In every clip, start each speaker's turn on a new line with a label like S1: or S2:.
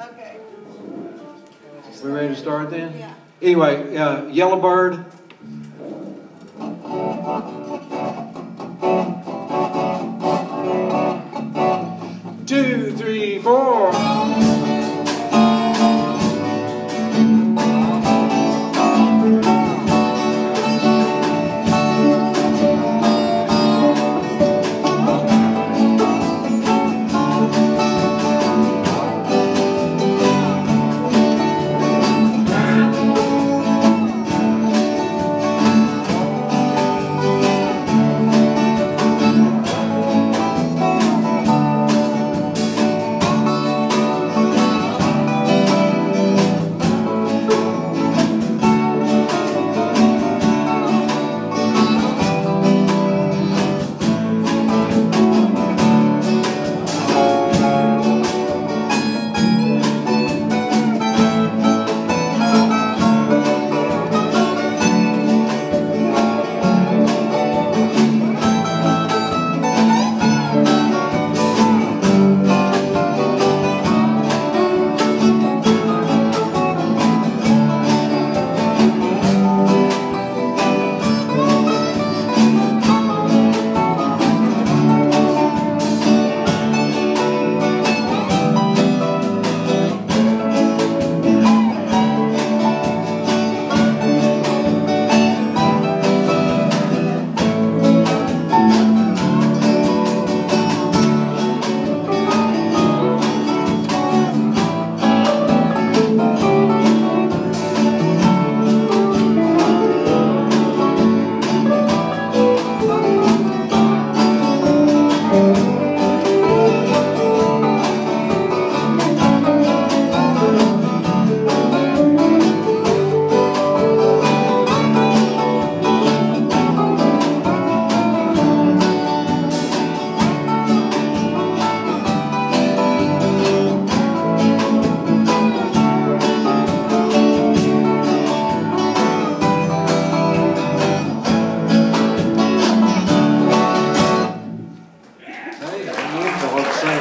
S1: Okay.
S2: We ready to start then?
S1: Yeah.
S2: Anyway, uh, Yellowbird. Two, three, four.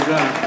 S2: done.